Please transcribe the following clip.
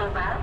Over.